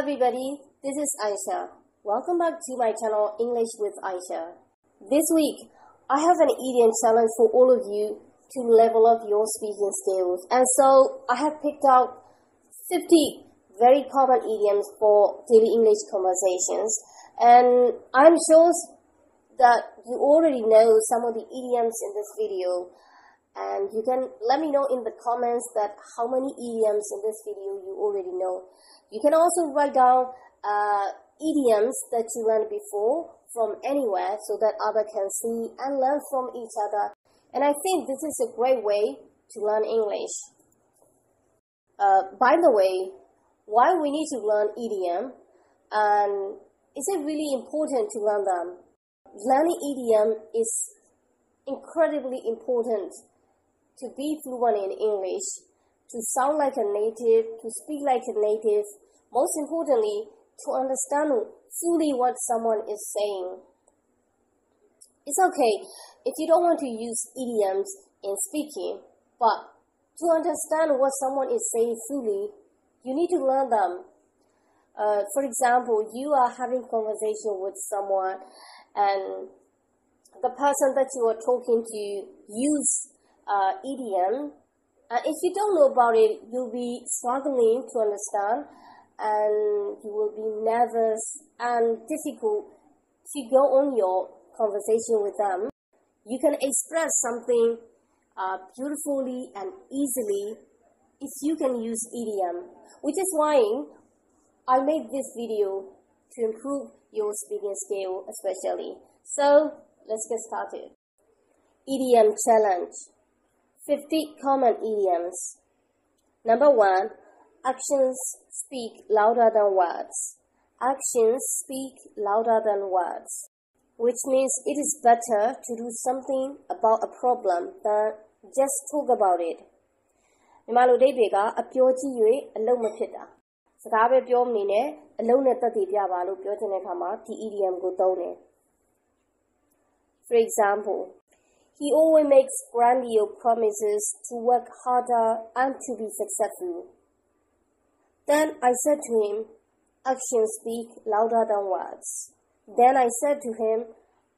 everybody, this is Aisha. Welcome back to my channel English with Aisha. This week, I have an idiom challenge for all of you to level up your speaking skills. And so I have picked out 50 very common idioms for daily English conversations. And I'm sure that you already know some of the idioms in this video. And you can let me know in the comments that how many idioms in this video you already know. You can also write down uh, idioms that you learned before from anywhere so that others can see and learn from each other. And I think this is a great way to learn English. Uh, by the way, why we need to learn idiom and is it really important to learn them? Learning idiom is incredibly important to be fluent in English, to sound like a native, to speak like a native, most importantly, to understand fully what someone is saying. It's okay if you don't want to use idioms in speaking, but to understand what someone is saying fully, you need to learn them. Uh, for example, you are having conversation with someone and the person that you are talking to use uh, idiom. And if you don't know about it, you'll be struggling to understand and you will be nervous and difficult to go on your conversation with them. You can express something uh, beautifully and easily if you can use idiom, which is why I made this video to improve your speaking skill especially. So let's get started. Idiom challenge. 50 common idioms. Number one, Actions speak louder than words. Actions speak louder than words, which means it is better to do something about a problem than just talk about it. မြန်မာလူဒိဗေကအပြောကြီး၍အလုံးမဖြစ်တာစကားပဲပြောမနေနဲ့အလုံးနဲ့တက်တည်ပြပါလို့ပြောချင်တဲ့အခါမှာဒီ idiom ကိုသုံးတယ် For example he always makes grandiose promises to work harder and to be successful then I said to him, Actions speak louder than words. Then I said to him,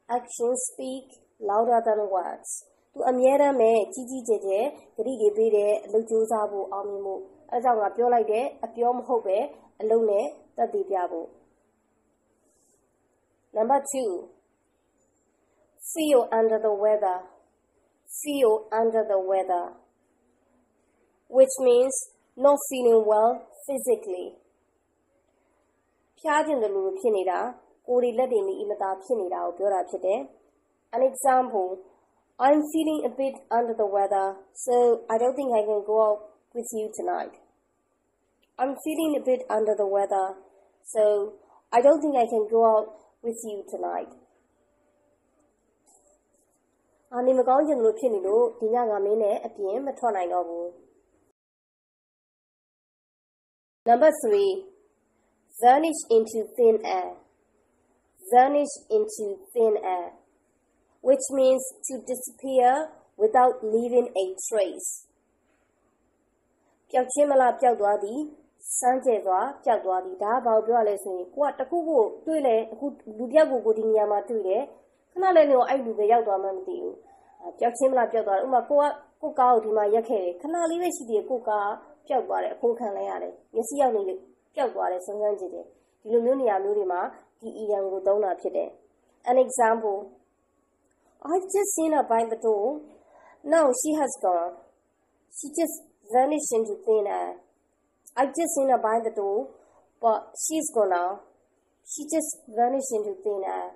Actions speak louder than words. သူအမြဲတမ်းပဲကြီးကြီးကျယ်ကျယ်ဂရိတွေပေးတယ်အလုပ်ကြိုးစားဖို့အောင်မြင်မှုအဲကြောင့်ငါပြောလိုက်တယ်အပြောမဟုတ်ပဲအလုပ်နဲ့တက်တည်ပြဖို့ Number 2 Feel under the weather feel under the weather which means not feeling well physically ဖျားခြင်းတယ်လို့ဖြစ်နေတာကိုယ်တွေလက်တွေနဲ့အမသာဖြစ်နေတာကိုပြောတာဖြစ်တယ် An example I'm feeling a bit under the weather so I don't think I can go out with you tonight I'm feeling a bit under the weather so I don't think I can go out with you tonight အနေမကောင်းခြင်းလို့ဖြစ်နေလို့ဒီညကမင်းနဲ့အပြင်မထွက်နိုင်တော့ဘူး Number three, vanish into thin air. Vanish into thin air, which means to disappear without leaving a trace. ပျောက်ချင်းမလားပျောက်သွားသည်စမ်းကြဲသွားပျောက်သွားသည်ဒါဘာပြောရလဲဆိုရင်ကိုကတခုခုတွေ့လဲအခုလူတယောက်ကိုကိုဒီနေရာမှာတွေ့တယ်ခဏလေးတော့အဲ့လူပဲရောက်သွားမှမသိဘူးပျောက်ချင်းမလားပျောက်သွားတယ်ဥမာကိုကကိုကားကိုဒီမှာရက်ခဲ့တယ်ခဏလေးပဲရှိသေးတယ်ကိုကား ပျောက်သွားတယ်အခိုးခံလိုက်ရတယ်မျက်စိရောက်နေပျောက်သွားတယ်စမ်းစမ်းကြည့်တယ်ဒီလိုမျိုးနေရာမျိုးတွေမှာဒီ idiom ကိုသုံးတာဖြစ်တယ် an example I've just seen her by the door now she has gone she just vanished into thin air I've just seen her by the door but she's gone now she just vanished into thin air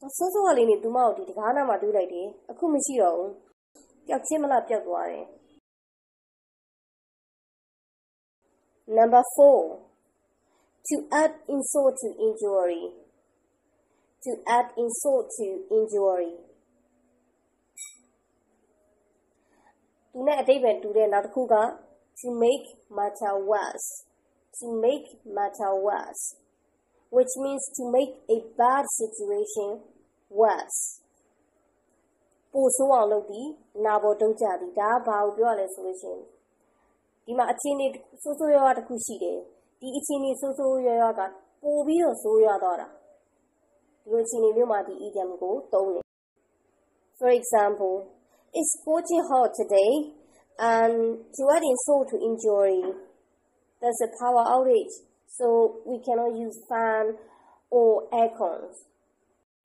တော့စောစောလေးနေသူမကိုဒီတကားနာမှာတွေးလိုက်တယ်အခုမရှိတော့ဘူးပျောက်ချင်းမလားပျောက်သွားတယ် Number four, to add insult to injury. To add insult to injury. သူနဲ့အတိတ်ပဲတူတဲ့နောက်တစ်ခုက to make matter worse to make matter worse which means to make a bad situation worse ပိုဆိုးအောင်လုပ်ပြီးနာပေါ်တုံးကြသည်ဒါဘာကိုပြောရလဲဆိုလို့ရှိရင် ဒီမှာအခြေအနေဆိုးဆိုးရွားရွားတစ်ခုရှိတယ် ဒီအခြေအနေဆိုးဆိုးရွားရွားကပိုပြီးတော့ဆိုးရွားသွားတာဒီလိုအခြေအနေမျိုးမှာဒီ idiom ကိုသုံးတယ် For example it's scorching hot today and to add insult to injury there's a power outage so we cannot use fan or aircon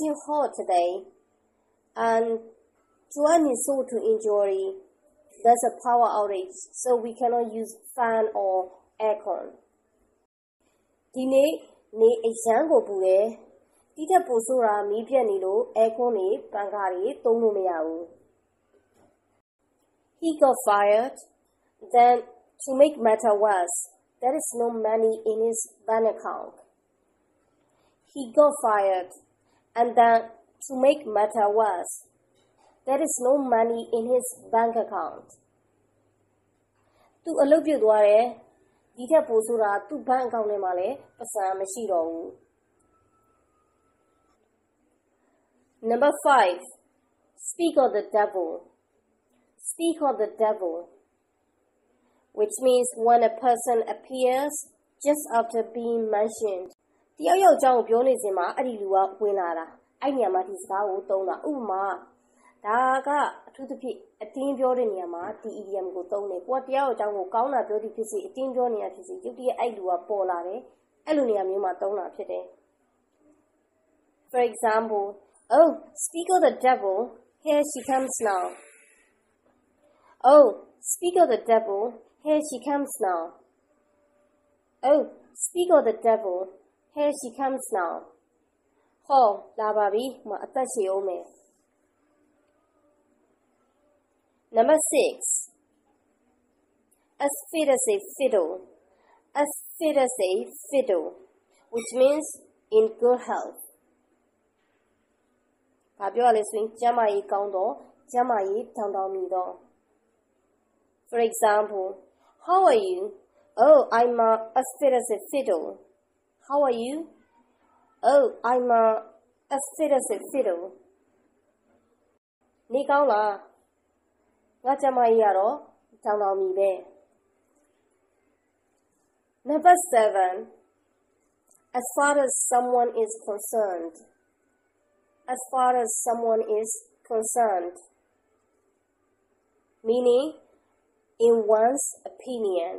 it's hot today and to add insult to injury there's a power outage so we cannot use fan or aircon ဒီနေ့နေအရန်ကိုပူတယ်တိတက်ပိုဆိုးတာမီးပြက်နေလို့အဲကွန်းတွေပန်ကားတွေသုံးလို့မရဘူး He got fired then to make matter worse there is no money in his bank account He got fired and then to make matter worse there is no money in his bank account သူအလုပ်ပြုတ်သွားတယ်ဒီထက်ပိုဆိုတာသူ့ဘဏ်အကောင့်ထဲမှာလည်းပတ်စံမရှိတော့ဘူး Number 5 Speak of the devil Speak of the devil which means when a person appears just after being mentioned တယောက်ယောက်အကြောင်းကိုပြောနေစဉ်မှာအဲ့ဒီလူကဝင်လာတာအဲ့နေရာမှာဒီစကားကိုသုံးတာဥပမာ ဒါကအထူးသဖြင့်အတင်းပြောတဲ့နေရာမှာဒီ idiom ကိုသုံးတယ်ကိုကတရားအကြောင်းကိုကောင်းတာပြောသည်ဖြစ်စေအတင်းပြောနေတာဖြစ်စေရုပ်တရက်အဲ့လူကပေါ်လာတယ်အဲ့လိုနေရာမျိုးမှာသုံးတာဖြစ်တယ် For example oh speak of the devil here she comes now oh speak of the devil here she comes now oh speak of the devil here she comes now ဟောလာပါပြီမအသက်ရှည်အောင်မယ် Number six, as fit as a fiddle, as fit as a fiddle, which means in good health. ဘာပြောရလဲဆိုရင်ကျမ်းမာရေးကောင်းတော့ကျမ်းမာရေးတောင်းတောင်းမိတော့ For example, how are you? Oh, I'm uh, as fit as a fiddle. How are you? Oh, I'm uh, as fit as a fiddle. နေကောင်းလား ငါကျမကြီးကတော့ကြောင်တော်မီပဲ Number 7 as far as someone is concerned as far as someone is concerned meaning in one's opinion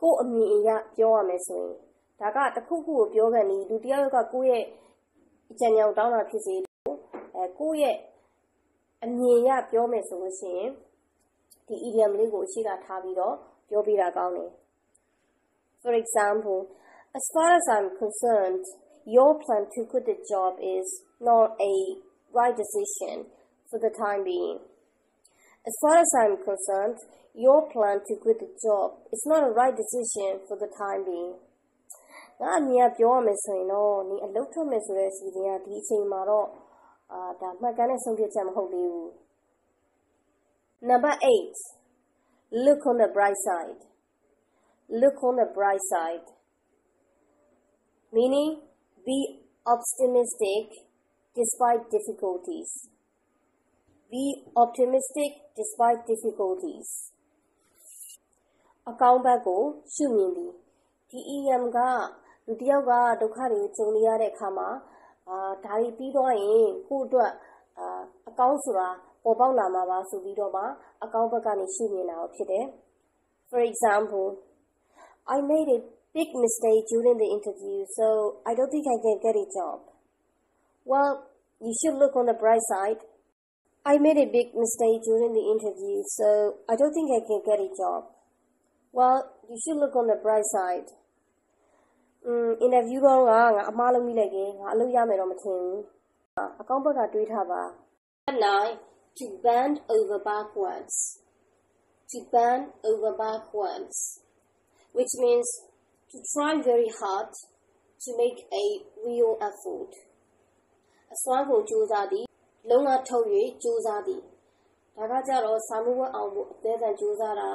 ကိုအမြင်အရပြောရမယ်ဆိုရင်ဒါကတခုခုကိုပြောကန်ဒီလူတယောက်ကကိုယ့်ရဲ့အကြံဉာဏ်တောင်းတာဖြစ်စေအဲကိုယ့်ရဲ့ အမြင်ရပြောမယ်ဆိုလို့ရှိရင်ဒီ idiom လေးကိုအရှိကထားပြီးတော့ပြောပြတာကောင်းတယ် For example as far as I'm concerned your plan to quit the job is not a right decision for the time being as far as I'm concerned your plan to quit the job is not a right decision for the time being ငါအမြင်ကပြောရမယ်ဆိုရင်တော့你အလုပ်ထွက်မယ်ဆိုတဲ့စီစဉ်ကဒီအချိန်မှာတော့ အာဒါမှတ်ကန်းနဲ့ဆုံးဖြတ်ချက်မဟုတ်သေးဘူး Number 8 Look on the bright side Look on the bright side meaning be optimistic despite difficulties be optimistic despite difficulties အကောင်းဘက်ကိုရှုမြင်သည်ဒီ EM ကလူတယောက်ကဒုက္ခတွေကြုံနေရတဲ့အခါမှာ အာဒါတွေပြီးတော့ရင်ကို့အတွက်အာအကောင်းဆိုတာပေါ်ပေါက်လာမှာပါဆိုပြီးတော့မှအကောင်းဘက်ကနေရှုမြင်တာဖြစ်တယ် For example I made a big mistake during the interview so I don't think I can get a job Well you should look on the bright side I made a big mistake during the interview so I don't think I can get a job Well you should look on the bright side อืม interview တော့ငါငါအမှားလုပ်မိလိုက်တယ်ငါအလုပ်ရမယ်တော့မထင်ဘူးအကောင့်ဘက်ကတွေးထားပါ nine to bend over backwards to bend over backwards which means to try very hard to make a real effort အစွမ်းကိုကြိုးစားသည်လုံးဝထုတ်၍ကြိုးစားသည်ဒါကကြတော့စာမှုဝတ်အောင်ဖို့အသေးအံကြိုးစားတာ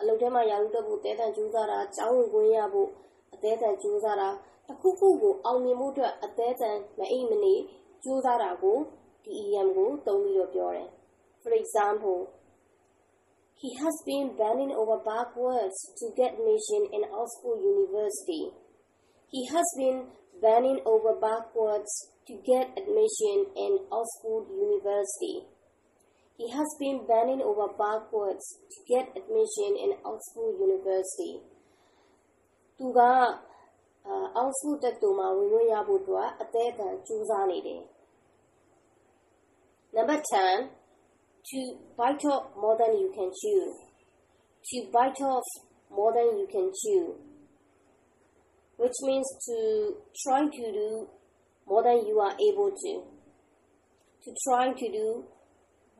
အလုပ်ထဲမှာရာထူးတက်ဖို့တဲတန်ကြိုးစားတာကျောင်းဝင်ခွင့်ရဖို့ အသေးအံကြိုးစားတာတခုခုကိုအောင်မြင်မှုအတွက်အသေးအံမအိမ်မနေကြိုးစားတာကိုဒီ EM ကိုသုံးပြီးတော့ပြောတယ် For example He has been bending over backwards to get admission in Oxford University. He has been bending over backwards to get admission in Oxford University. He has been bending over backwards to get admission in Oxford University. သူကအောက်စဖို့တက်တူမှာဝင်ခွင့်ရဖို့အတွက်အသေးအံကြိုးစားနေတယ် Number 10 to bite off more than you can chew to bite off more than you can chew which means to try to do more than you are able to to try to do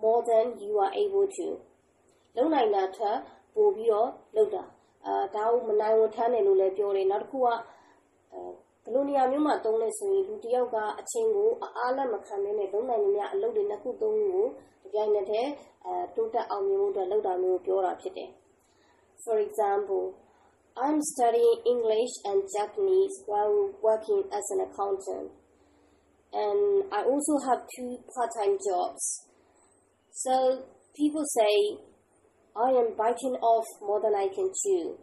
more than you are able to လုံနိုင်တာထက်ပိုပြီးတော့လုပ်တာ အာဒါကိုမနိုင်ဝန်ထမ်းတယ်လို့လည်းပြောတယ်နောက်တစ်ခုကအဲဘလိုနေရာမျိုးမှာတုံးလဲဆိုရင်လူတစ်ယောက်ကအချင်းကိုအားလက်မခံနဲ့လုံနိုင်နေမြအလုပ်တွေနှစ်ခုသုံးခုကိုတပြိုင်နက်တည်းအဲတိုးတက်အောင်မြင်ဖို့အတွက်လုပ်တာမျိုးပြောတာဖြစ်တယ် For example I'm studying English and Japanese while working as an accountant and I also have two part-time jobs so people say I am biting off more than I can chew.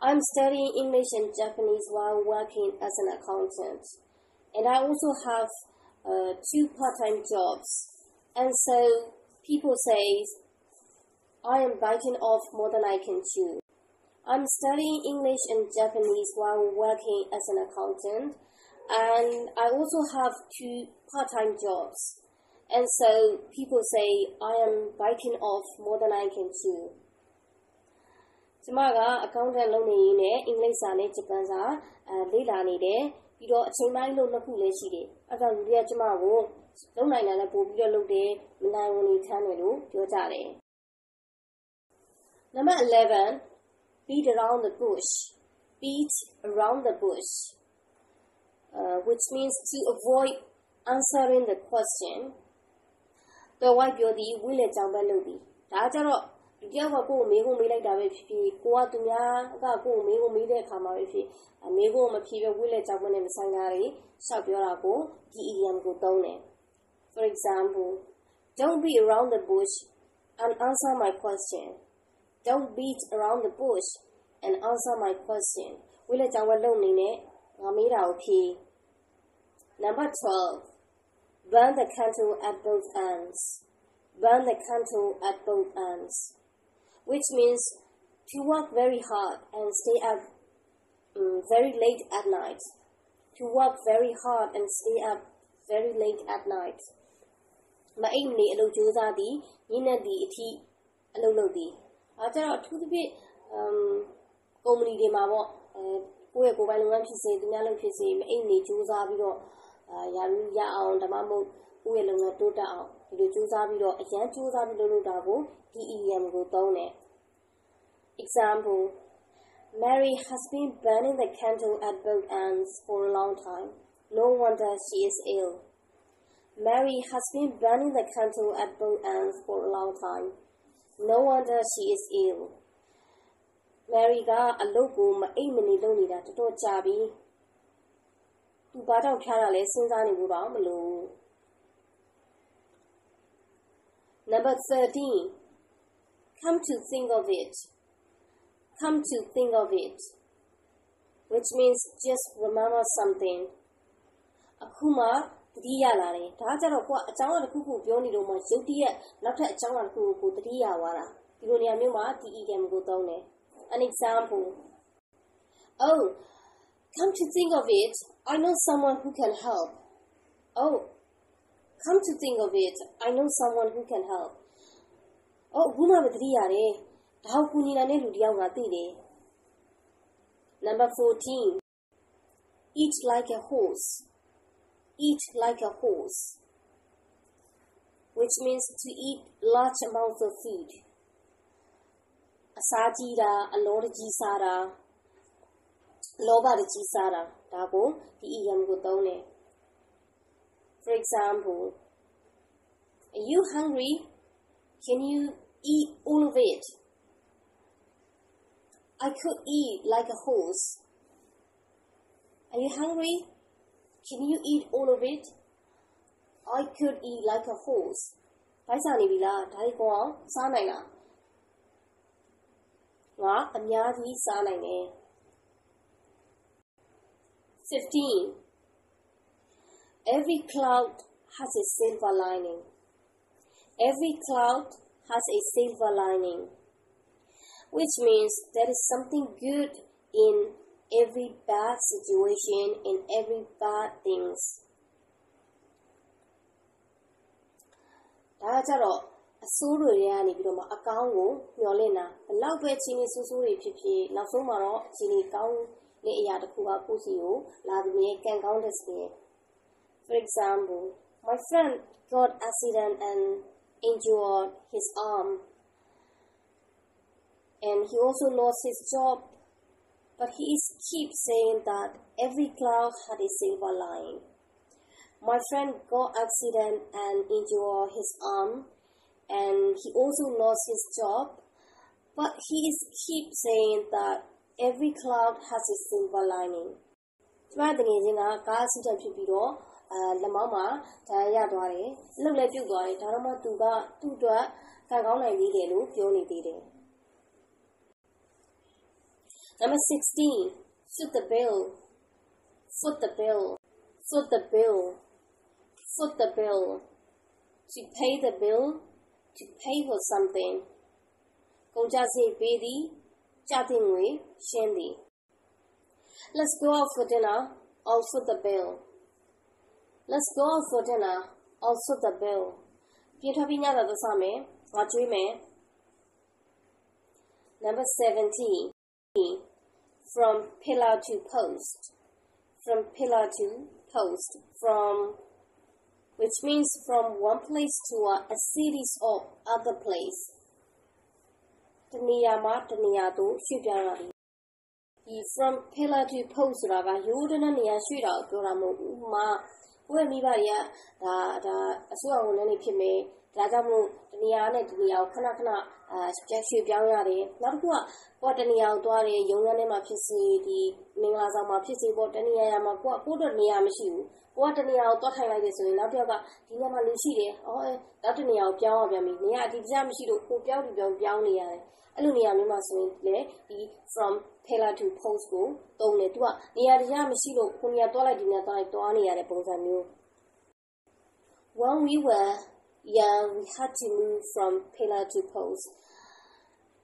I'm studying English and Japanese while working as an accountant. And I also have uh, two part-time jobs. And so people say, I am biting off more than I can chew. I'm studying English and Japanese while working as an accountant. And I also have two part-time jobs. And so people say, I am biting off more than I can chew. ကျမကအကောင့်တန်လုပ်နေရင်းနဲ့အင်္ဂလိပ်စာနဲ့ဂျပန်စာအဲလေ့လာနေတယ်ပြီးတော့အချိန်ပိုင်းလို့နှစ်ခုလည်းရှိတယ်အဲဒါလူတွေကကျမကိုလုံနိုင်တာလည်းပို့ပြီးတော့လုပ်တယ်မနိုင်ဝင်နေချမ်းတယ်လို့ပြောကြတယ် Number 11 beat around the bush beat around the bush uh, which means to avoid answering the question တော်ဝိုက်ပြောသည်ဝိလက်ကြောင်ပဲလုပ်သည်ဒါကြတော့လူတယောက်ကကိုယ်ကိုမေးဖို့မေးလိုက်တာပဲဖြစ်ဖြစ်ကိုကသူများကကိုယ်ကိုမေးဖို့မေးတဲ့အခါမှာပဲဖြစ်အမေးဖို့မဖြေပဲဝိလက်ကြောင်ပဲနဲ့မဆိုင်တာတွေရှောက်ပြောတာကိုဒီ idiom ကိုသုံးတယ် For example don't be around the bush and answer my question don't beat around the bush and answer my question ဝိလက်ကြောင်ပဲလုပ်နေနဲ့ငါမေးတာကိုဖြေ Number 12 Burn the candle at both ends. Burn the candle at both ends. Which means to work very hard and stay up um, very late at night. To work very hard and stay up very late at night. မအိမ်နေအလုပ်ကြိုးစားသည်ညနေသည်အထိအလုပ်လုပ်သည်အဲကြတော့အထူးသဖြင့်အမ်ကုမ္ပဏီတွေမှာပေါ့အဲကိုယ့်ရဲ့ကိုယ်ပိုင်လုပ်ငန်းဖြစ်စေသူများလုပ်ဖြစ်စေမအိမ်နေကြိုးစားပြီးတော့ ရာထူးရအောင်ဒါမှမဟုတ်ကိုယ့်ရဲ့လုပ်ငန်းတိုးတက်အောင်ဒီလိုကြိုးစားပြီးတော့အရန်ကြိုးစားပြီးလုပ်လို့တာကိုဒီ EM ကိုသုံးတယ် Example Mary has been burning the candle at both ends for a long time. No wonder she is ill. Mary has been burning the candle at both ends for a long time. No wonder she is ill. Mary ကအလုပ်ကိုမအိပ်မနေလုပ်နေတာတော်တော်ကြာပြီ။ သူဘာကြောင့်ဖျားတာလဲစဉ်းစားနေဖို့တော့မလို့ Number 13 Come to think of it Come to think of it which means just remember something အခုမှတတိယလာတယ်ဒါကြတော့ကိုကအကြောင်းအတစ်ခုခုပြောနေလို့မှရုပ်တရက်နောက်ထပ်အကြောင်းအတစ်ခုကိုတတိယသွားတာဒီလိုနေရာမျိုးမှာ TEM ကိုသုံးတယ် an example oh Come to think of it, I know someone who can help. Oh, come to think of it, I know someone who can help. Oh, ခုနကတတိရတယ်။ဒါကိုကူညီနိုင်တဲ့လူတယောက်ငါသိတယ်။ Number 14 Eat like a horse. Eat like a horse. Which means to eat large amounts of food. အစာကြီးတာအလောတကြီးစားတာ လောဘတကြီးစားတာဒါကိုဒီ EM ကိုသုံးတယ် For example Are you hungry? Can you eat all of it? I could eat like a horse. Are you hungry? Can you eat all of it? I could eat like a horse. ဖိုက်စာနေပြီလားဒါတွေကောအောင်စားနိုင်လားငါအများကြီးစားနိုင်တယ် 15 Every cloud has a silver lining Every cloud has a silver lining which means there is something good in every bad situation in every bad things ဒါကကြတော့အဆိုးတွေတွေကနေပြီးတော့မှအကောင်းကိုမျှော်လင့်တာဘလောက်ပဲချင်းနေဆိုးဆိုးတွေဖြစ်ဖြစ်နောက်ဆုံးမှာတော့ချင်းနေကောင်း တဲ့အရာတစ်ခုကကိုယ့်စီကိုလာသူရဲ့ကံကောင်းတဲ့စင် For example my friend got accident and injured his arm and he also lost his job but he is keep saying that every cloud had a silver line my friend got accident and injured his arm and he also lost his job but he is keep saying that every cloud has a silver lining ကျမတကယ်ချင်းကကားအဆင့်ဖြစ်ပြီးတော့အဲလက်မောင်းမှာဒဏ်ရာရသွားတယ်လှုပ်လည်းပြုတ်သွားတယ်ဒါတော့မှသူကသူ့အတွက်ကံကောင်းနိုင်သေးတယ်လို့ပြောနေသေးတယ် Number 16 foot the bill foot the bill foot the bill foot the bill to pay the bill to pay for something ကုန်ကြစည်ပေးသည် ကြတဲ့ငွေရှင်းသည် Let's go out for dinner I'll foot the bill Let's go out for dinner I'll foot the bill ပြင်ထွက်ပြီးညသာသွားမယ်ငါကျွေးမယ် Number 17 from pillar to post from pillar to post from which means from one place to a, a series of other place တနေရာမှာတနေရာသို့ရွှေ့ပြောင်းရသည်ဒီ from pillar to post ဆိုတာကရိုးတနဲ့နေရာရွှေ့တာကိုပြောတာမဟုတ်ဘူးဥမာကိုယ့်ရဲ့မိဘတွေကဒါဒါအစိုးရဝန်ထမ်းတွေဖြစ်မယ်ဒါကြောင့်မို့တနေရာနဲ့ဒီနေရာကိုခဏခဏအာရွှေ့ပြောင်းရတယ်နောက်တစ်ခုကကိုယ်တနေရာကိုသွားတယ်ရုံးခန်းထဲမှာဖြစ်စေဒီမင်္ဂလာဆောင်မှာဖြစ်စေပေါ့တနေရာရာမှာကိုကကိုယ့်တော့နေရာမရှိဘူး ကိုကတနေရာကိုသွားထိုင်လိုက်တယ်ဆိုရင်နောက်တစ်ယောက်ကဒီနေရာမှာလူရှိတယ်။အော်နောက်တနေရာကိုပြောင်းရပြန်ပြီ။နေရာဒီပြမရှိလို့ကိုပြောင်းဒီပြောင်းပြောင်းနေရတယ်။အဲ့လိုနေရာမျိုးမှာဆိုရင်လေဒီ from pillar to post ကိုတုံးတယ်။ तू ကနေရာတရားမရှိလို့ကိုနေရာသွားလိုက်ဒီနေရာသွားလိုက်သွားနေရတဲ့ပုံစံမျိုး။ When we were young, we had to move from pillar to post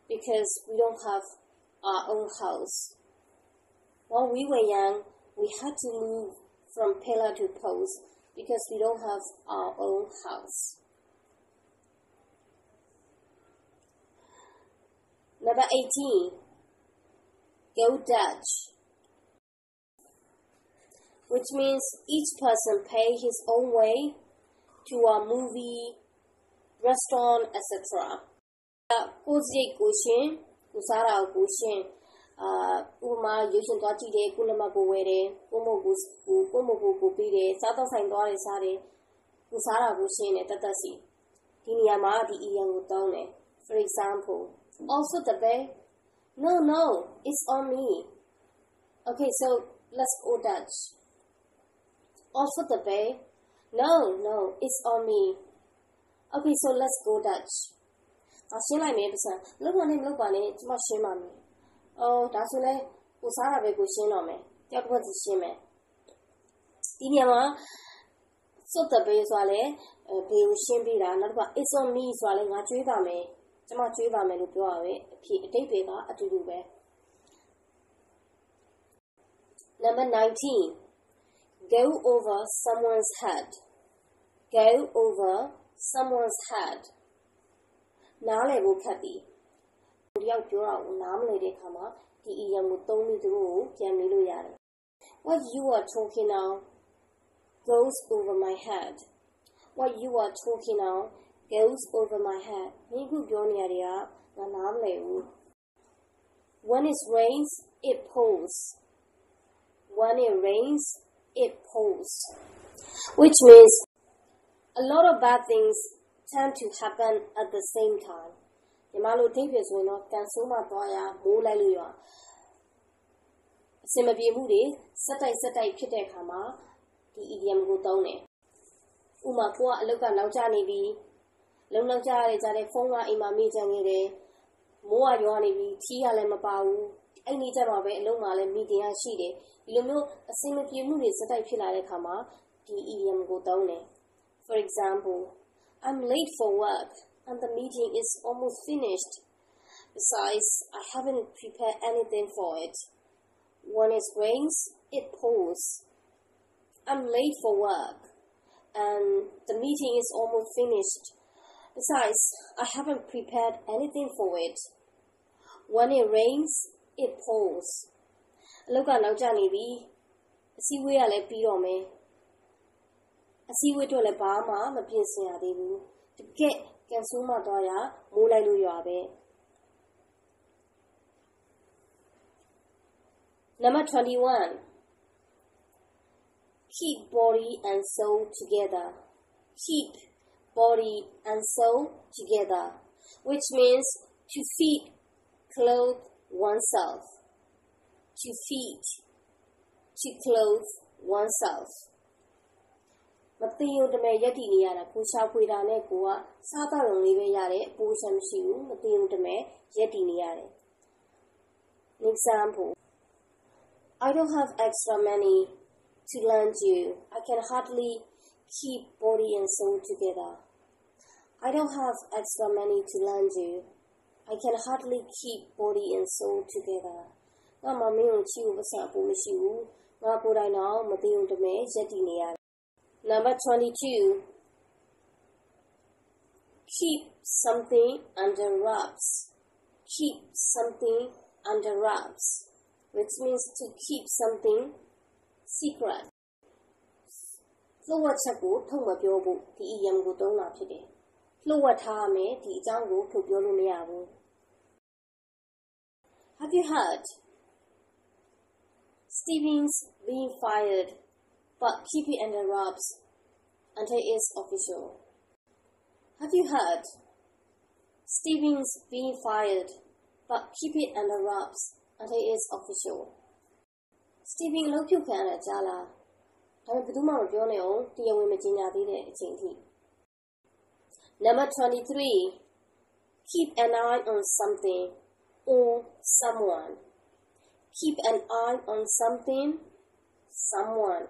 because we don't have our own house. When we were young, we had to move from pillar to post because we don't have our own house. Number 18. Go Dutch. Which means each person pay his own way to a movie, restaurant, etc. ကိုစိတ်ကိုရှင်ကိုစားတာကိုရှင် အာဥမာရုပ်ရှင်သွားကြည့်တယ်ကိုလက်မကိုဝယ်တယ်ကိုမကိုကိုကိုမကိုကိုပေးတယ်စားတော့ဆိုင်သွားတယ်စားတယ်ကိုစားတာကိုရှင်းတယ်တသက်စီဒီနေရာမှာဒီ EM ကိုတောင်းတယ် for example also the bay no no it's on me okay so let's go Dutch also the bay no no it's on me okay so let's go Dutch အရှင်းလိုက်မယ်ပစံလောက်ပါနဲ့မလောက်ပါနဲ့ကျမရှင်းပါမယ်။ အော်ဒါဆိုလဲကိုစားတာပဲကိုရှင်းတော့မယ်။တယောက်တစ်ပတ်စီရှင်းမယ်။ဒီနေရာမှာစွတ်တပေးဆိုတာလဲအဲဘေကိုရှင်းပေးတာနောက်တစ်ခါ is on me ဆိုတာလဲငါကြွေးပါမယ်။ကျမကြွေးပါမယ်လို့ပြောရပဲအဖြစ်အတိတ်တွေကအတူတူပဲ။ Number 19 go over someone's head go over someone's head နားလည်ဖို့ခက်သည် တယောက်ပြောတာကိုနားမလည်တဲ့အခါမှာဒီ EM ကိုသုံးပြီးသူတို့ကိုပြန်မေးလို့ရတယ် What you are talking now goes over my head What you are talking now goes over my head မင်းခုပြောနေရတယ်ကငါနားမလည်ဘူး When it rains it pours When it rains it pours which means a lot of bad things tend to happen at the same time ညီမတို့သိပြီဆိုရင်တော့ကန်ဆိုးမှသွားရမိုးလိုက်လို့ရအစင်မပြေမှုတွေစက်တိုက်စက်တိုက်ဖြစ်တဲ့အခါမှာဒီ idiom ကိုသုံးတယ်ဥမာကိုကအလုတ်ကနောက်ကျနေပြီလုံလောက်ကြရကြတဲ့ဖုန်းကအိမ်မှာမိကြံခဲ့တယ်မိုးကရွာနေပြီထီးကလည်းမပါဘူးအဲ့ဒီကြမှာပဲအလုံးမှာလည်းမီတင်ရရှိတယ်ဒီလိုမျိုးအစင်မပြေမှုတွေစတိုက်ဖြစ်လာတဲ့အခါမှာဒီ idiom ကိုသုံးတယ် for example i'm late for work and the meeting is almost finished besides i haven't prepared anything for it when it rains it pours i'm late for work and the meeting is almost finished besides i haven't prepared anything for it when it rains it pours အလောက်ကနောက်ကျနေပြီအစည်းအဝေးကလည်းပြီးတော့မယ်အစည်းအဝေးတော့လည်းဘာမှမပြင်ဆင်ရသေးဘူးတကယ် ကန်ဆိုးမှသွားရမိုးလိုက်လို့ရွာပဲ Number 21 Keep body and soul together keep body and soul together which means to feed clothe oneself to feed, to clothe oneself. မသိရုံတမဲ့ရက်တည်နေရတာကိုရှာဖွေတာနဲ့ကိုကစားတော့ရုံလေးပဲရတယ်အပိုးချက်မရှိဘူးမသိရုံတမဲ့ရက်တည်နေရတယ် example I don't have extra money to lend you I can hardly keep body and soul together I don't have extra money to lend you I can hardly keep body and soul together ငါမမင်းကိုချီကိုပစံပိုးမရှိဘူးငါကိုယ်တိုင်တော့မသိုံတမဲရက်တည်နေရတယ် Number 22 Keep something under wraps Keep something under wraps which means to keep something secret လှုပ်ဝက်ချက်ကိုထုတ်မပြောဖို့ဒီအယံကိုသုံးတာဖြစ်တယ်လှုပ်ဝက်ထားမယ်ဒီအကြောင်းကိုထုတ်ပြောလို့မရဘူး Have you heard Stevens being fired, but keep it under wraps until it's official. Have you heard? Stevens being fired, but keep it under wraps until it's official. Steven အလုပ်ပြုတ်ခံရတာကြားလားဒါပေမဲ့ဘယ်သူမှမပြောနဲ့အောင်တရားဝင်မကြေညာသေးတဲ့အချိန်ထိ Number 23 Keep an eye on something or someone keep an eye on something someone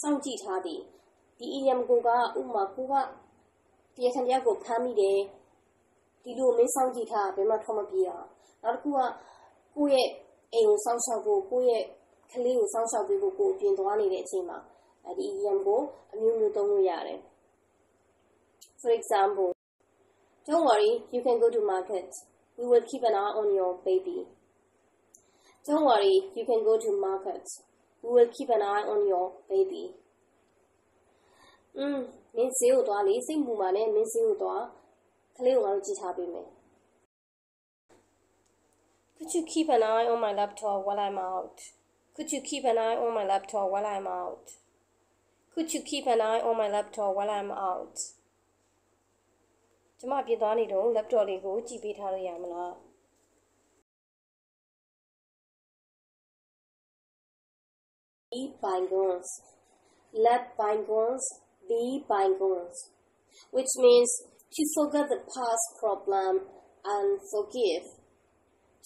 စောင့်ကြည့်ထားသည်ဒီ EM ကိုကဥမာကိုကတရားခံတရားကိုဖမ်းမိတယ်ဒီလိုမင်းစောင့်ကြည့်ထားဘယ်မှထွက်မပြေအောင်နောက်တစ်ခုကကိုယ့်ရဲ့အိမ်ကိုစောင့်ရှောက်ဖို့ကိုယ့်ရဲ့ကလေးကိုစောင့်ရှောက်ပေးဖို့ကိုပြင်သွားနေတဲ့အချိန်မှာအဲဒီ EM ကိုအမျိုးမျိုးသုံးလို့ရတယ် For example Don't worry you can go to market we will keep an eye on your baby Don't worry, you can go to market. We will keep an eye on your baby. อืมမင်းဈေးကိုသွားလေစိတ်မူမှာနဲ့မင်းဈေးကိုသွားကလေးကိုငါတို့ကြည့်ထားပေးမယ် Could you keep an eye on my laptop while I'm out? Could you keep an eye on my laptop while I'm out? Could you keep an eye on my laptop while I'm out? ကျမပြေးသွားနေတော့ laptop လေးကိုကြည့်ပေးထားလို့ရမလား be bygones. Let bygones be bygones. Which means to forget the past problem and forgive.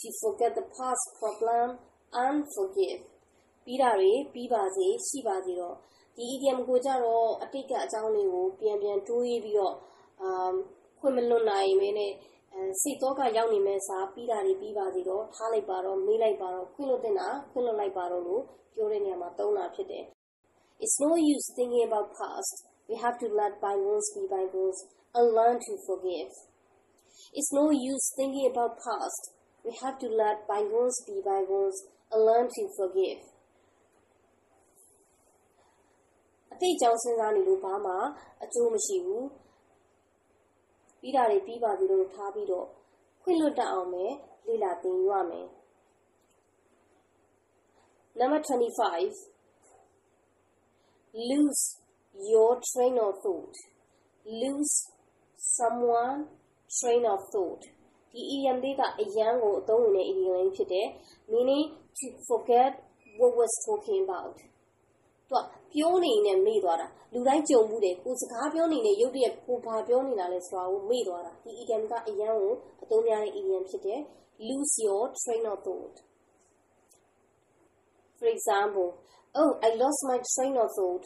To forget the past problem and forgive. ပြီးတာတွေပြီးပါစေရှိပါစေတော့ဒီ idiom ကိုကြတော့အတိတ်ကအကြောင်းလေးကိုပြန်ပြန်တွေးပြီးတော့အာခွင့်မလွတ်နိုင်မင်းနဲ့အဲ စိတ်တော့ကရောက်နေမဲ့စာပြီးတာတွေပြီးပါစေတော့ထားလိုက်ပါတော့မေးလိုက်ပါတော့ခွင့်လွတ်တင်တာခွင့်လွတ်လိုက်ပါတော့လို့ပြောတဲ့နေရာမှာသုံးတာဖြစ်တယ် It's no use thinking about past we have to let bygones be bygones and learn to forgive It's no use thinking about past we have to let bygones be bygones and learn to forgive အတိတ်ကြောင့်စဉ်းစားနေလို့ဘာမှအကျိုးမရှိဘူး ပြီးတာတွေပြီးပါပြီလို့ထားပြီးတော့ခွင့်လွတ်တတ်အောင်ပဲလေ့လာသင်ယူရမယ် Number 25 lose your train of thought lose someone train of thought ဒီ idiom လေးကအရန်ကိုအသုံးဝင်တဲ့ idiom လေးဖြစ်တယ် meaning to forget what was talking about သူက ပြောနေနေမေ့သွားတာလူတိုင်းကြုံမှုတယ်ကိုစကားပြောနေနေရုပ်တရက်ကိုဘာပြောနေတာလဲဆိုတာကိုမေ့သွားတာဒီ idiom ကအရန်ကိုအသုံးများတဲ့ idiom ဖြစ်တယ် lose your train of thought for example oh i lost my train of thought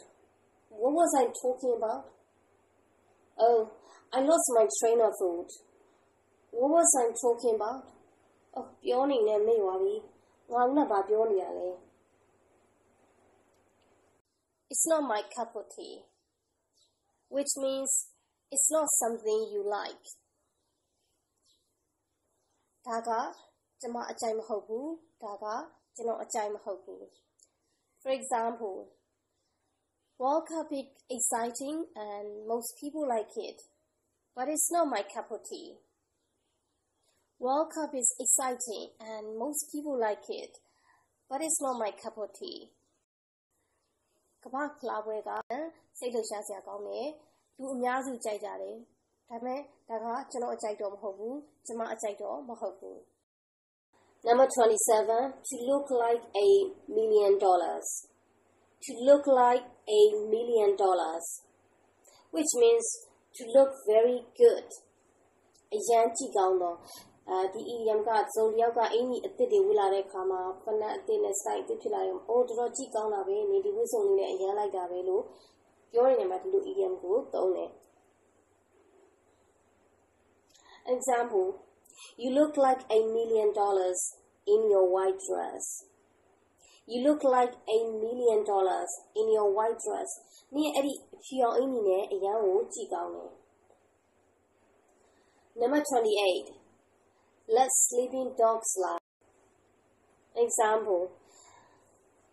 what was i talking about oh i lost my train of thought what was i talking about oh ပြောနေနေမေ့သွားပြီငါကဘာပြောနေရလဲ It's not my cup of tea, which means it's not something you like. ဒါကကျွန်မအကြိုက်မဟုတ်ဘူးဒါကကျွန်တော်အကြိုက်မဟုတ်ဘူး For example World Cup is exciting and most people like it but it's not my cup of tea World Cup is exciting and most people like it but it's not my cup of tea ကမ္ဘာဖလားပွဲကစိတ်လှုပ်ရှားစရာကောင်းတယ်လူအများစုကြိုက်ကြတယ်ဒါပေမဲ့ဒါကကျွန်တော်အကြိုက်တော့မဟုတ်ဘူးကျွန်မအကြိုက်တော့မဟုတ်ဘူး Number 27 to look like a million dollars to look like a million dollars which means to look very good အရန်ကြည့်ကောင်းတော့ အဲဒီ EM ကဇုံတယောက်ကအင်ကြီးအစ်စ်တွေဝေလာတဲ့ခါမှာဖနက်အစ်စ်နဲ့ site အစ်စ်ဖြစ်လာရင်အိုးတော်တော်ကြည့်ကောင်းတာပဲနေဒီဝိစုံလေးနဲ့အရန်လိုက်တာပဲလို့ပြောရရင်မှဒီလို EM ကိုသုံးတယ် Example You look like a million dollars in your white dress You look like a million dollars in your white dress နင်အဲ့ဒီဖြူအောင်အင်ကြီးနဲ့အရန်ကိုကြည့်ကောင်းတယ် Number 28 let sleeping dogs lie. Example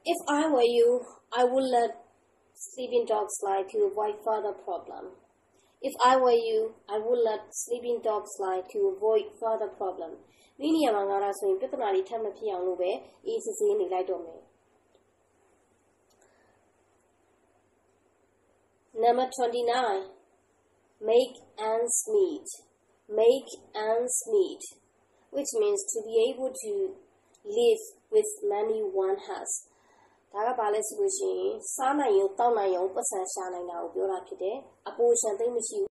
If I were you, I would let sleeping dogs lie to avoid further problem. If I were you, I would let sleeping dogs lie to avoid further problem. မိနေရာမှာငါလားဆိုရင်ပြဿနာတွေထပ်မဖြစ်အောင်လို့ပဲအေးစစ်စစ်နေလိုက်တော့မယ် Number 29 Make ends meet Make ends meet which means to be able to live with money one has ဒါကဘာလဲဆိုလို့ရှိရင်စားနိုင်ရုံတောက်နိုင်ရုံပတ်စံရှာနိုင်တာကိုပြောတာဖြစ်တယ်အပိုရှန်သိမရှိဘူး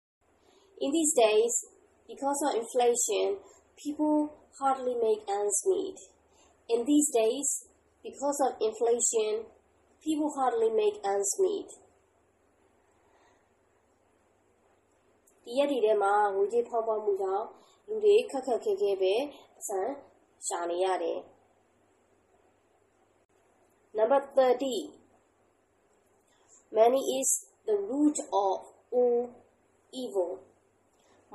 In these days because of inflation people hardly make ends meet In these days because of inflation people hardly make ends meet ဒီရက်ဒီထဲမှာငွေကြေးဖောက်ပွားမှုကြောင့် လူတွေခက်ခက်ခဲခဲပဲအစံရှာနေရတယ် Number 30 Money is the root of all evil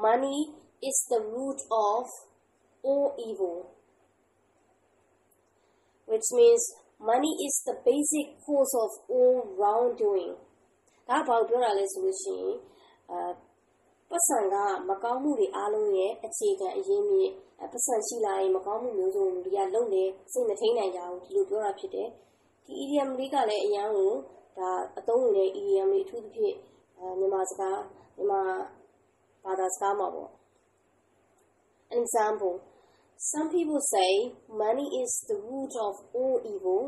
Money is the root of all evil which means money is the basic cause of all wrongdoing ဒါဘာပြောတာလဲဆိုလို့ရှိရင်အဲ ပတ်စံကမကောင်းမှုတွေအားလုံးရဲ့အခြေခံအရင်းမြစ်ပတ်စံရှိလာရင်မကောင်းမှုမျိုးစုံတွေကလုံနေစိတ်မထိန်နိုင်ကြဘူးဒီလိုပြောတာဖြစ်တယ်ဒီ idiom လေးကလည်းအရန်ကိုဒါအသုံးဝင်တဲ့ idiom လေးအထူးသဖြင့်မြန်မာစကားမြန်မာဘာသာစကားမှာပေါ့ An example Some people say money is the root of all evil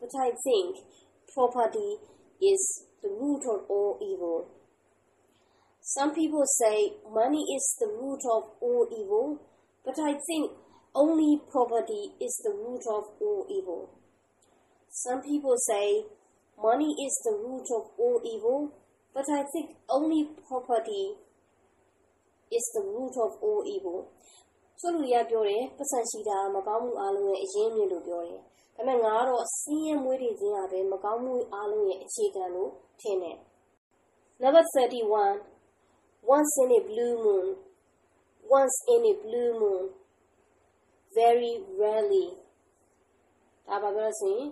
but I think property is the root of all evil Some people say money is the root of all evil, but I think only property is the root of all evil. Some people say money is the root of all evil, but I think only property is the root of all evil. ဆိုလူရပြောတယ်ပတ်စံရှိတာမကောင်းမှုအလုံးရဲ့အရင်းမြစ်လို့ပြောတယ်။ဒါပေမဲ့ငါကတော့စင်းရဲမွေးတွေခြင်းရပဲမကောင်းမှုအလုံးရဲ့အခြေခံလို့ထင်တယ်။ Number 31 once in a blue moon, once in a blue moon, very rarely ဒါပါပြောဆိုရင်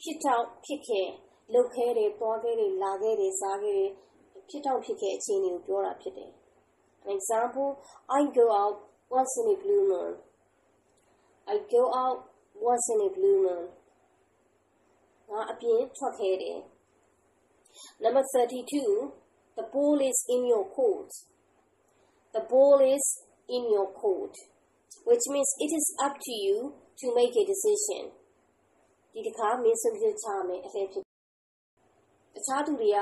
ဖြစ်တောက်ဖြစ်ခဲ့လှုပ်ခဲတယ်တွားခဲ့တယ်လာခဲ့တယ်စားခဲ့တယ်ဖြစ်တောက်ဖြစ်ခဲ့အခြေအနေကိုပြောတာဖြစ်တယ် An example I go out once in a blue moon I go out once in a blue moon ငါအပြင်ထွက်ခဲ့တယ် Number 32 the ball is in your court. The ball is in your court, which means it is up to you to make a decision. တခြားသူတွေက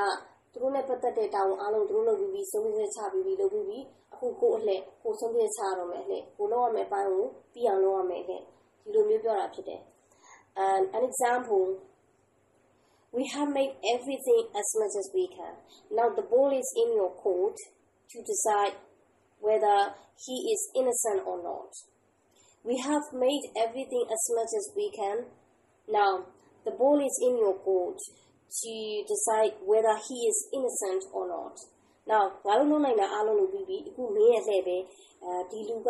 သူတို့နဲ့ပတ်သက်တဲ့တောင်းအားလုံးသူတို့လုပ်ပြီးပြီးဆုံးဖြတ်ချပြီးပြီးလုပ်ပြီးပြီးအခုကိုအလှည့်ကိုဆုံးဖြတ်ချရတော့မယ်အလှည့်ကိုလုပ်ရမယ်ပိုင်းကိုပြီးအောင်လုပ်ရမယ်အလှည့်ဒီလိုမျိုးပြောတာဖြစ်တယ် and an example we have made everything as much as we can now the ball is in your court to decide whether he is innocent or not we have made everything as much as we can now the ball is in your court to decide whether he is innocent or not. Now ငါတို့လုပ်နိုင်တာအားလုံးလုပ်ပြီးပြီအခုမင်းရဲ့လှည့်ပဲအဲဒီလူက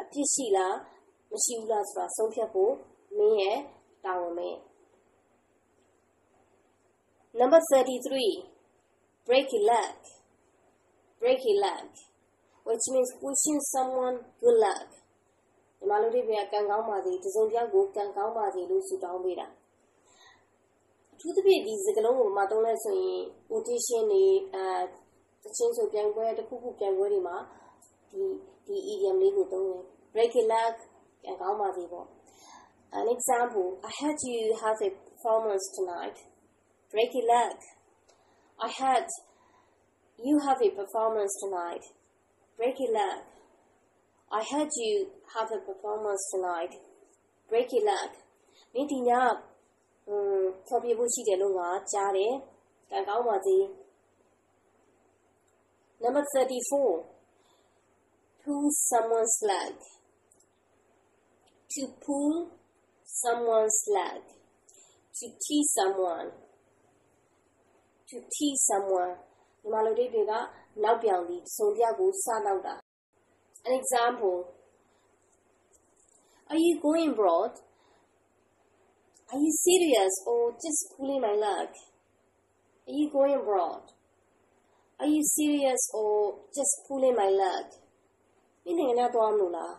အပြစ်ရှိလားမရှိဘူးလားဆိုတာဆုံးဖြတ်ဖို့မင်းရဲ့တာဝန်ပဲ Number 33 break your leg break your leg which means wishing someone good luck ဒီမှာလို့ဒီပြကံကောင်းပါစေတစုံတစ်ယောက်ကိုကံကောင်းပါစေလို့ဆုတောင်းပေးတာထူးသဖြင့်ဒီစကလုံးကိုမှသုံးလဲဆိုရင် audition တွေအဲတချင်းဆိုပြန်ပွဲတစ်ခုခုပြန်ပွဲတွေမှာဒီဒီ idiom လေးကိုသုံးတယ် break a leg ပြန်ကောင်းပါစေပေါ့ an example i had you have a performance tonight break a leg i had you have a performance tonight break a leg i had you have a performance tonight break a leg မင်းဒီညอืมဖော်ပြဖို့ရှိတယ်လို့ငါကြားတယ်။ကံကောင်းပါစေ Number 34 pull someone's leg to pull someone's leg to tease someone to tease someone ဒီမှာလိုတွေကနောက်ပြောင်ပြီးစုံပြကိုစနောက်တာ An example Are you going abroad? Are you serious or just pulling my leg? Are you going abroad? Are you serious or just pulling my leg? မင်းနိုင်ငံသွားမလို့လား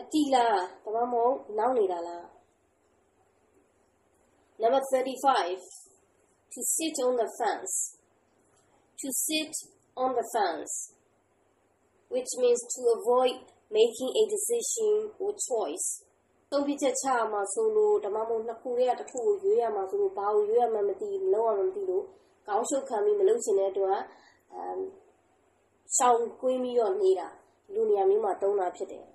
အတီလားဒါမှမဟုတ်နောက်နေတာလား Number 35 to sit on the fence to sit on the fence which means to avoid making a decision or choice သုံးပြချက်ချရမှာဆိုလို့ဓမ္မမို့နှစ်ခုရဲ့တစ်ခုကိုရွေးရမှာဆိုလို့ဘာကိုရွေးရမှမသိဘူးမလုပ်ရမှမသိလို့ကောင်းရှုပ်ခံပြီးမလုပ်ချင်တဲ့အတွက်အမ်ရှောင်ကွင်းပြီးတော့နေတာလူနေရာမျိုးမှာသုံးတာဖြစ်တယ်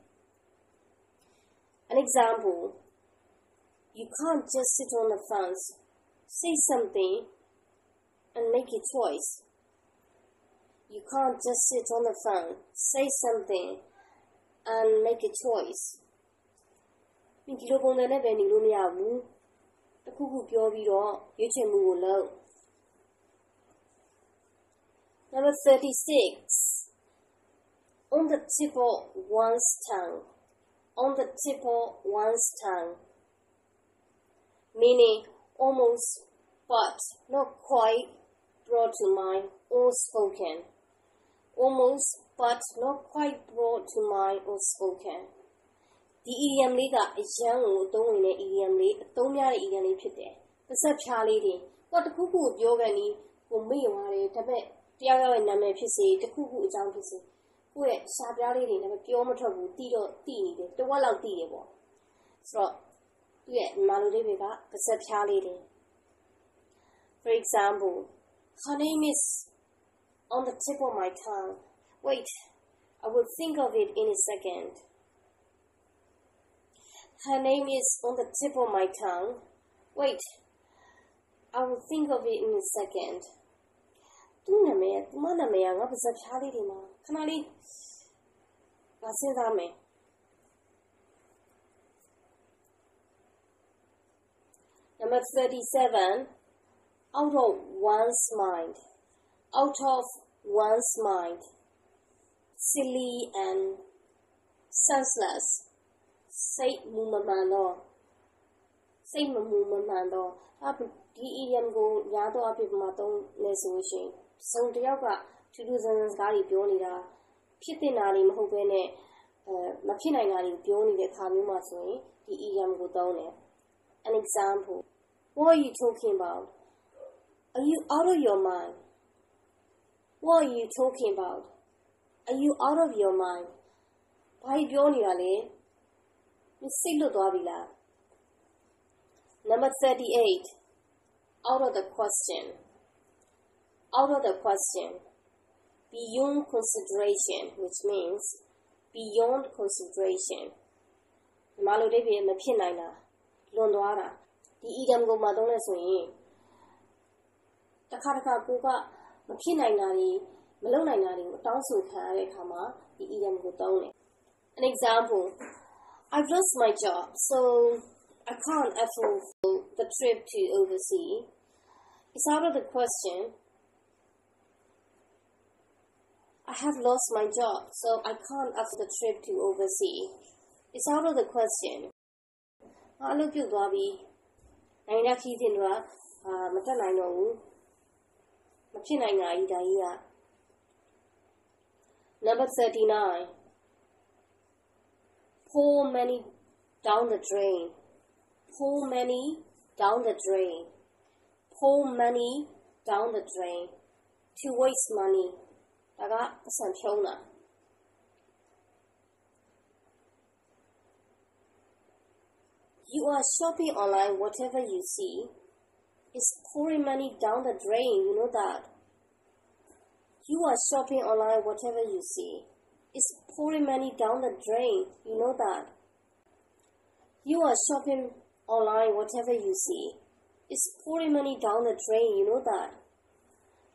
An example you can't just sit on the fence say something and make a choice you can't just sit on the fence say something and make a choice ဒီလိုပုံစံနဲ့ပဲနေလို့မရဘူးတခုခုပြောပြီးတော့ရွေးချယ်မှုကိုလုပ် Number 36 on the tip of one's tongue on the tip of one's tongue meaning almost but not quite brought to mind or spoken almost but not quite brought to mind or spoken ဒီ idiom လေးကအရန်ကိုအသုံးဝင်တဲ့ idiom လေးအသုံးများတဲ့ idiom လေးဖြစ်တယ်။တစ်ဆက်ဖြားလေးတွေကိုတခုခုကိုပြောကန်ဒီကိုမေ့သွားတယ်ဒါပေမဲ့တယောက်ယောက်ရဲ့နာမည်ဖြစ်စေတခုခုအကြောင်းဖြစ်စေကိုယ့်ရဲ့ရှားပြားလေးတွေနဲ့ပြောမထွက်ဘူးတီးတော့တီးနေတယ်တဝက်လောက်တီးတယ်ပေါ့။ဆိုတော့သူ့ ရဲ့မာလိုလေးတွေကတစ်ဆက်ဖြားလေးတွေ For example her name is on the tip of my tongue wait I will think of it in a second Her name is on the tip of my tongue. Wait, I will think of it in a second. သူ့နာမည်သူမနာမည်ကငါပါစပ်ဖြားလေးတွေမှာခဏလေးငါစဉ်းစားမယ် Number 37 out of one's mind out of one's mind silly and senseless စိတ်မူမမှန်တော့စိတ်မမူမမှန်တော့အဲဒီ idiom ကိုများသောအဖြစ်မှာသုံးနေဆိုရှင်စုံတယောက်ကထူးထူးဆန်းဆန်းစကားတွေပြောနေတာဖြစ်တင်တာတွေမဟုတ်ဘဲနဲ့အဲမဖြစ်နိုင်တာတွေပြောနေတဲ့ခါမျိုးမှာဆိုရင်ဒီ idiom ကိုသုံးတယ် an example what are you talking about are you out of your mind what are you talking about are you out of your mind ဘာပြောနေတာလဲစိတ်လွတ်သွားပြီလား Number 38 out of the question out of the question beyond consideration which means beyond consideration ဒီမှာလို့ဒိဗေမဖြစ်နိုင်တာလွန်သွားတာ ဒီ idiom ကိုမှသုံးလဲဆိုရင်တစ်ခါတစ်ခါကိုကမဖြစ်နိုင်တာတွေမလုပ်နိုင်တာတွေကိုတောင်းဆိုခံရတဲ့အခါမှာဒီ idiom ကိုသုံးတယ် An example I've lost my job so I can't afford the trip to overseas It's out of the question I have lost my job so I can't afford the trip to overseas It's out of the question အလုပ်ပြုတ်သွားပြီ နိုင်ငံခီးစဉ်တော့အာမတက်နိုင်တော့ဘူးမဖြစ်နိုင်တာကြီးဒါကြီးက Number 39 Pour money down the drain Pour money down the drain Pour money down the drain to waste money ဒါကအဆန်ဖြုံးတာ You are shopping online, whatever you see is pouring money down the drain, you know that. You are shopping online, whatever you see is pouring money down the drain, you know that. You are shopping online, whatever you see is pouring money down the drain, you know that.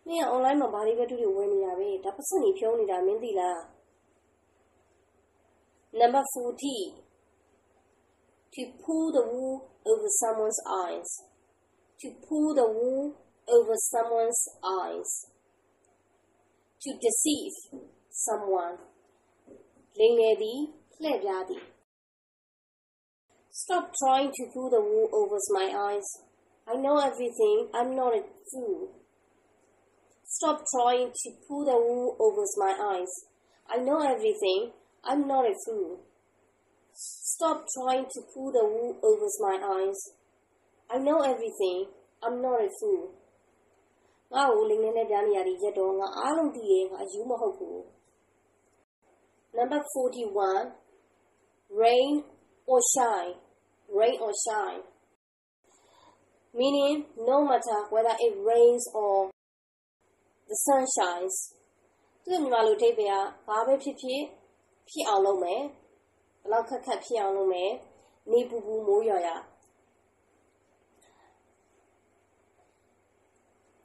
မင်းက online မှာဘာတွေပဲတူတူဝင်နေတာပဲဒါပတ်စံနေဖြုံးနေတာမင်းသိလား Number 40 to pull the wool over someone's eyes. To pull the wool over someone's eyes. To deceive someone. လိမ်ငယ်သည်လှည့်ပြားသည် Stop trying to pull the wool over my eyes. I know everything. I'm not a fool. Stop trying to pull the wool over my eyes. I know everything. I'm not a fool. Stop trying to pull the wool over my eyes. I know everything. I'm not a fool. ငါ့ကိုလိမ်နေတဲ့ကြားနေရတဲ့ရက်တော့ငါအားလုံးသိရဲ့ငါယူမဟုတ်ဘူး Number 41 Rain or shine Rain or shine Meaning no matter whether it rains or the sun shines သူ့မြန်မာလိုအဓိပ္ပာယ်ကဘာပဲဖြစ်ဖြစ်ဖြစ်အောင်လုပ်မယ် ဘလောက်ခက်ခက်ဖြစ်အောင်လုပ်မယ်နေပူပူမိုးရွာရ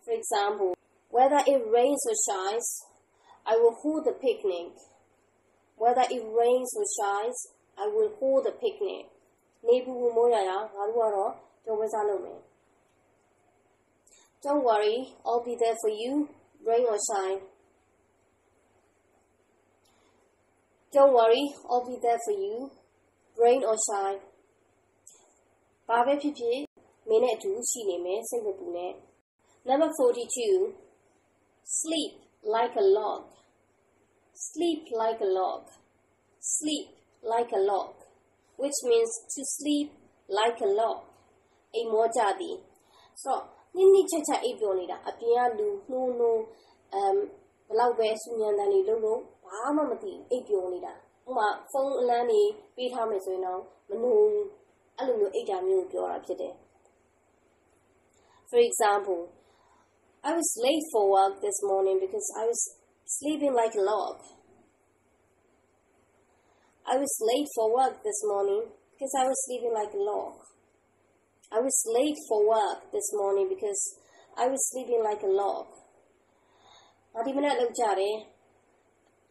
For example, whether it rains or shines, I will hold the picnic. Whether it rains or shines, I will hold the picnic. နေပူပူမိုးရွာရငါတို့ကတော့ကြောပွဲစားလုပ်မယ် Don't worry, I'll be there for you, rain or shine. Don't worry, I'll be there for you, rain or shine. ဘာပဲဖြစ်ဖြစ်မင်းနဲ့အတူရှိနေမယ်စိတ်မပူနဲ့ Number 42 Sleep like a log Sleep like a log Sleep like a log which means to sleep like a log အိမ်မောကြသည်ဆိုတော့နိမ့်နိချက်ချက်အိပ်ပျော်နေတာအပြင်ကလူနှိုးနှိုးအမ်ဘလောက်ပဲစူညံတန်တွေလုံးလုံး ဘာမှမသိအိပ်ပျော်နေတာဥမာဖုန်းအလန်းနေပေးထားမယ်ဆိုရင်တော့မနိုးအဲ့လိုမျိုးအိပ်တာမျိုးပြောတာဖြစ်တယ် For example I was late for work this morning because I was sleeping like a log I was late for work this morning because I was sleeping like a log I was late for work this morning because I was sleeping like a log ငါဒီမနက်လောက်ကြတယ်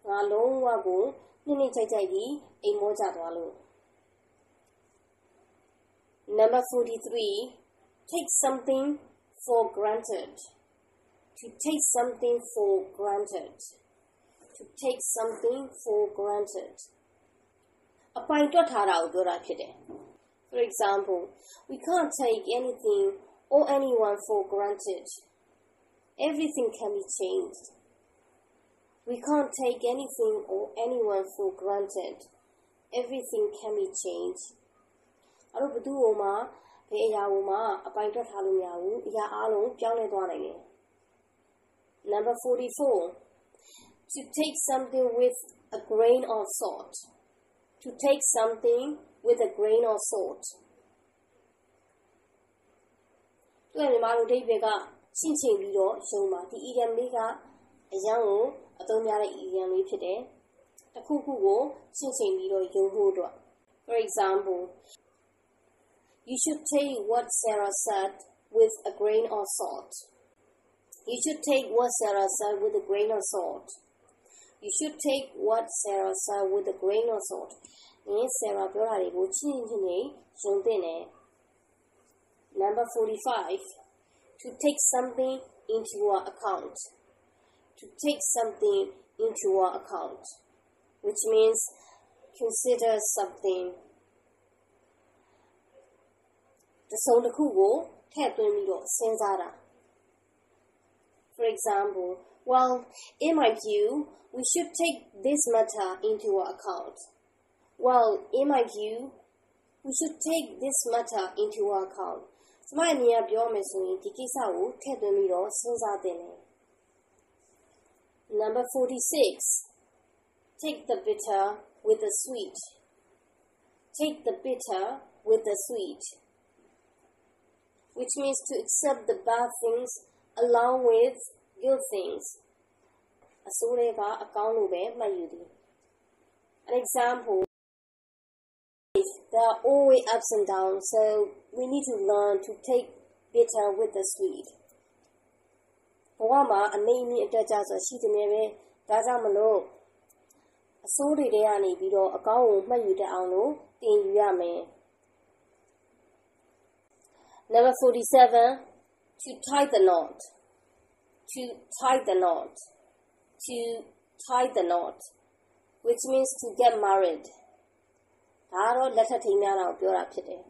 ငါလုံးဝကိုနှစ်နှစ်ကြိုက်ကြိုက်ပြီးအိမ်မောကြသွားလို့ Number 43 take something for granted to take something for granted to take something for granted အပိုင်တွက်ထားတာကိုပြောတာဖြစ်တယ် For example we can't take anything or anyone for granted everything can be changed we can't take anything or anyone for granted. Everything can be changed. အဲ့တော့ဘသူ့ဟိုမှာဘယ်အရာဟိုမှာအပိုင်တွက်ထားလို့မရဘူးအရာအလုံးပြောင်းလဲသွားနိုင်တယ် Number 44 To take something with a grain of salt To take something with a grain of salt သူကမြန်မာလိုအဓိပ္ပာယ်က ချင့်ချိန်ပြီးတော့ယုံပါဒီ idiom လေးကအရန်ကို အသုံးများတဲ့ idiom လေးဖြစ်တယ်တခုခုကိုချင့်ချိန်ပြီးတော့ယုံဖို့အတွက် for example you should take what Sarah said with a grain of salt you should take what Sarah said with a grain of salt you should take what Sarah said with a grain of salt နင်း Sarah ပြောတာတွေကိုချင်းချင်းချင်းယုံသင့်တယ် number 45 to take something into our account. To take something into our account, which means consider something. တစုံတစ်ခုကိုထည့်သွင်းပြီးတော့စဉ်းစားတာ For example, well, in my view, we should take this matter into our account. Well, in my view, we should take this matter into our account. ကျမအမြင်ကပြောမယ်ဆိုရင်ဒီကိစ္စကိုထည့်သွင်းပြီးတော့စဉ်းစားသင့်တယ် Number 46 Take the bitter with the sweet Take the bitter with the sweet which means to accept the bad things along with good things အစိုးရကအကောင်းလို့ပဲမှတ်ယူသည် An example there are always ups and downs, so we need to learn to take bitter with the sweet. ဘဝမှာအနေအမြင့်အတွက်ကြဆိုရှိတယ်ပဲဒါကြောင့်မလို့အဆိုးတွေတဲကနေပြီးတော့အကောင်းကိုမှတ်ယူတတ်အောင်လို့သင်ယူရမယ် Number 47 to tie the knot to tie the knot to tie the knot which means to get married ဒါကတော့လက်ထပ်ထိမ်းများတာကိုပြောတာဖြစ်တယ်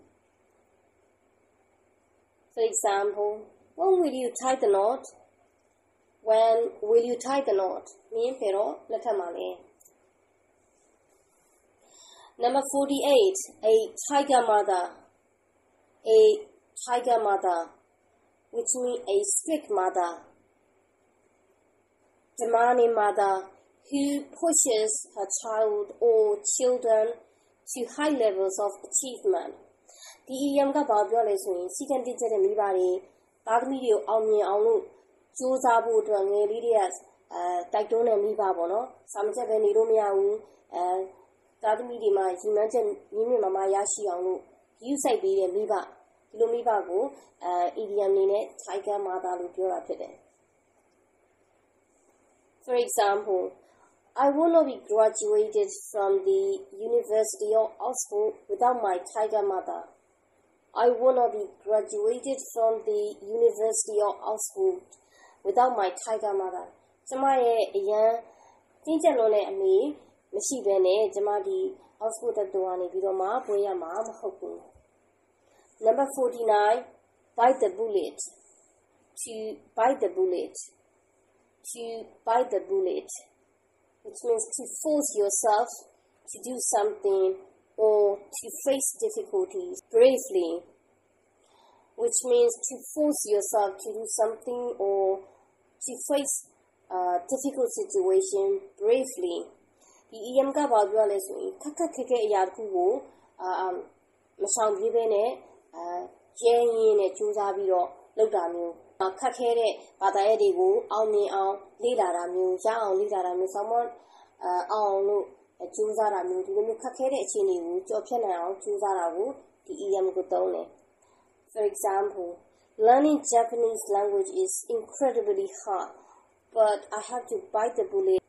For example when will you tie the knot when will you tie the knot မင်းဖေတော့လက်ထပ်မှာလဲ Number 48 a tiger mother a tiger mother which means a strict mother demanding mother who pushes her child or children to high levels of achievement ဒီ EM ကဘာပြောလဲဆိုရင်စီကံတင်ကျတဲ့မိဘတွေသားသမီးတွေကိုအောင်မြင်အောင်လို့ စူးစမ်းဖို့အတွက်ငယ်လေးတွေကအဲတိုက်တွန်းတဲ့မိဘပေါ့နော်စာမချက်ပဲနေလို့မရဘူးအဲသားသမီးတွေမှာညီမချက်ညီမြင့်မမရရှိအောင်လို့ယူဆိုင်ပေးတဲ့မိဘဒီလိုမိဘကိုအဲ EDM နေနဲ့ Tiger Mother လို့ပြောတာဖြစ်တယ် For example I will not be graduated from the University of Oxford without my tiger mother. I will not be graduated from the University of Oxford without my tiger mother. ကျမရဲ့အရန်တင်းကျပ်လွန်းတဲ့အမေမရှိဘဲနဲ့ကျမဒီ Oxford တက္ကသိုလ်ကနေပြီးတော့မှဘွေးရမှာမဟုတ်ဘူး Number 49 bite the bullet to bite the bullet to bite the bullet which means to force yourself to do something or to face difficulties bravely, which means to force yourself to do something or to face a difficult situation bravely. ဒီ EM ကဘာပြောလဲဆိုရင်ခက်ခက်ခဲခဲအရာတစ်ခုကိုအာမဆောင်ပြေးပဲနဲ့အာကျဲရင်းနဲ့စူးစမ်းပြီးတော့လုပ်တာမျိုးခက်ခဲတဲ့ဘာသာရပ်တွေကိုအောင်မြင်အောင်လေ့လာတာမျိုးရအောင်လေ့လာတာမျိုးဆောင်းမအောင်လို့ကြိုးစားတာမျိုးဒီလိုမျိုးခက်ခဲတဲ့အခြေအနေကိုကြော်ဖြတ်နိုင်အောင်ကြိုးစားတာကိုဒီ EM ကိုသုံးတယ် For example learning Japanese language is incredibly hard but I have to bite the bullet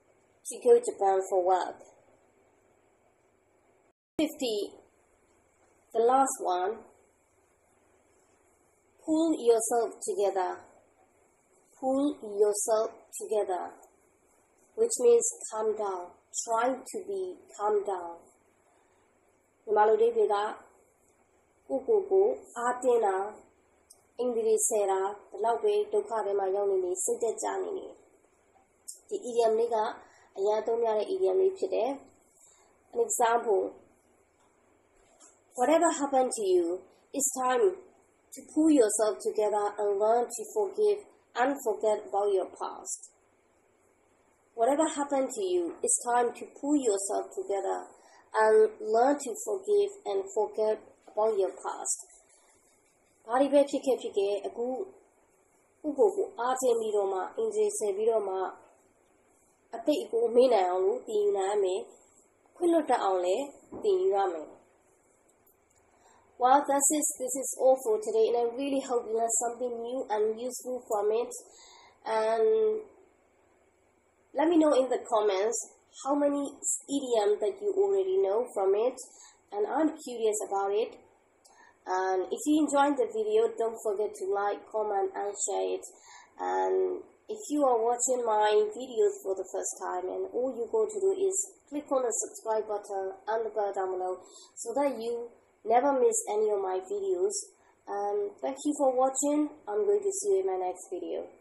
to go to Japan for work 50 the last one pull yourself together pull yourself together which means calm down try to be calm down မြန်မာလိုအိဗေကကိုကိုကိုအားတင်းတာ အင်္ဂလိပ်ဆယ်တာဒီလောက်ပဲဒုက္ခတွေမှာရောက်နေနေစိတ်သက်ကြနေနေဒီ idiom လေးကအရာသုံးရတဲ့ idiom လေးဖြစ်တယ် an example whatever happened to you it's time to pull yourself together and learn to forgive and forget about your past Whatever happened to you, it's time to pull yourself together and learn to forgive and forget about your past. ဘာတွေပဲဖြစ်ခဲ့ဖြစ်ခဲ့အခု ကိုကိုကိုအားချင်းပြီးတော့မှအင်ဂျင်ဆယ်ပြီးတော့မှအတိတ်ကိုမေးနိုင်အောင်လို့တည်ယူနိုင်ရမယ်ခွင့်လွတ်တတ်အောင်လည်းတည်ယူရမယ် Well, that's it. This is all for today, and I really hope you learned something new and useful from it. And let me know in the comments how many idioms that you already know from it, and I'm curious about it. And if you enjoyed the video, don't forget to like, comment, and share it. And if you are watching my videos for the first time, and all you go to do is click on the subscribe button and the bell down below so that you never miss any of my videos. And thank you for watching. I'm going to see you in my next video.